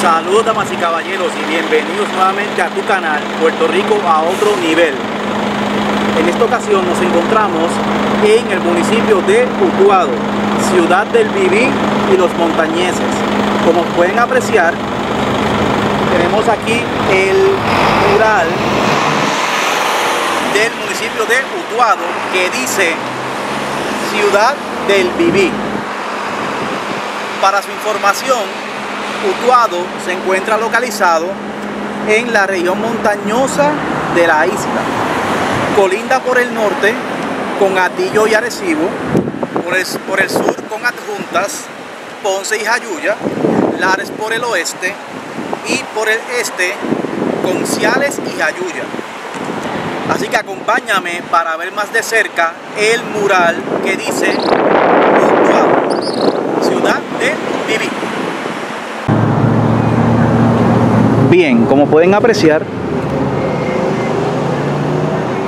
Saludos damas y caballeros y bienvenidos nuevamente a tu canal Puerto Rico a otro nivel. En esta ocasión nos encontramos en el municipio de Utuado, ciudad del Viví y los montañeses. Como pueden apreciar, tenemos aquí el mural del municipio de Utuado que dice Ciudad del Viví. Para su información, Utuado se encuentra localizado en la región montañosa de la isla. Colinda por el norte con Atillo y Arecibo, por el, sur con Adjuntas, Ponce y Jayuya, Lares por el oeste y por el este con Ciales y Jayuya. Así que acompáñame para ver más de cerca el mural que dice Bien, como pueden apreciar,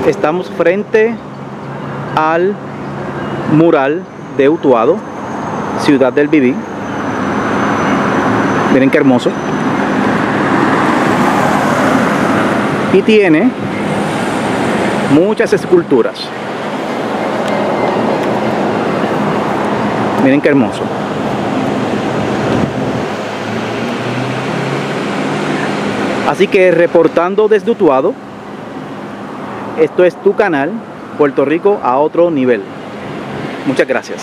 estamos frente al mural de Utuado, ciudad del Viví. Miren qué hermoso. Y tiene muchas esculturas. Miren qué hermoso. Así que reportando desde Utuado, esto es tu canal, Puerto Rico a otro nivel. Muchas gracias.